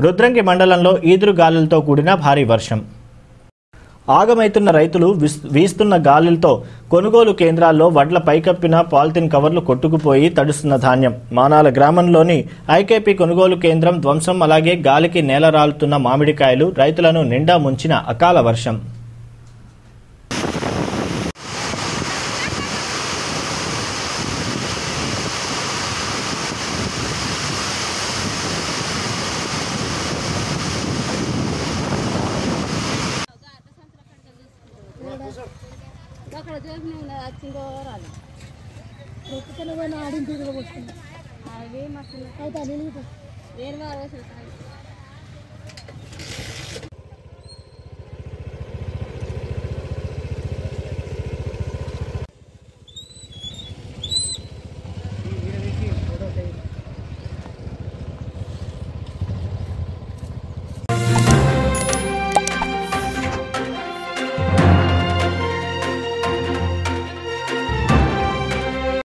రుద్రంగి మండలంలో ఈదురు గాలులతో కూడిన భారీ వర్షం. ఆగమైతున్న రైతులు విస్- వీస్తున్న గాలులతో కొనుగోలు కేంద్రాల్లో వడ్ల పైకప్పిన పాలిథిన్ కవర్లు కొట్టుకుపోయి తడుస్తున్న ధాన్యం. మానాల గ్రామంలోని ఐకేపీ కొనుగోలు కేంద్రం ధ్వంసం అలాగే గాలికి నేలరాలుతున్న మామిడికాయలు రైతులను నిండా ముంచిన అకాల వర్షం. అక్కడ చూసిన వచ్చిందో కూడా పోసుకున్నా అవి మస్తు అయితే వేరు వారు